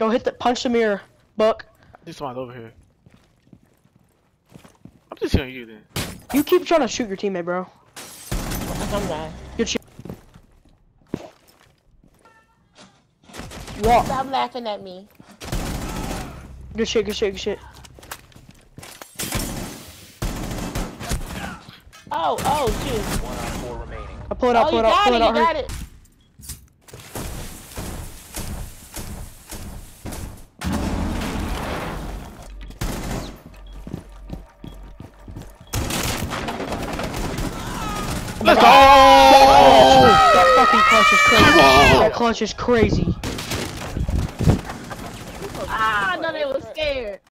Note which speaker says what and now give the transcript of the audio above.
Speaker 1: Yo, hit the punch the mirror, Buck.
Speaker 2: This someone over here. I'm just hearing you then.
Speaker 1: You keep trying to shoot your teammate, bro.
Speaker 3: I'm not.
Speaker 1: Good shit. Walk.
Speaker 3: Stop laughing at me.
Speaker 1: Good shit. Good shit. Good shit.
Speaker 3: Oh, oh, shoot.
Speaker 4: One on four remaining.
Speaker 1: I pull it out.
Speaker 3: Oh,
Speaker 1: Pull
Speaker 3: you
Speaker 1: it out.
Speaker 3: got
Speaker 1: Pull
Speaker 3: it,
Speaker 1: it
Speaker 3: you
Speaker 1: out.
Speaker 3: got it.
Speaker 2: Let's go!
Speaker 1: That fucking clutch is crazy. That clutch is crazy. Ah, no, it was.